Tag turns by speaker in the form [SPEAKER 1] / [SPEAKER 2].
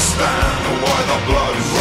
[SPEAKER 1] understand why the blood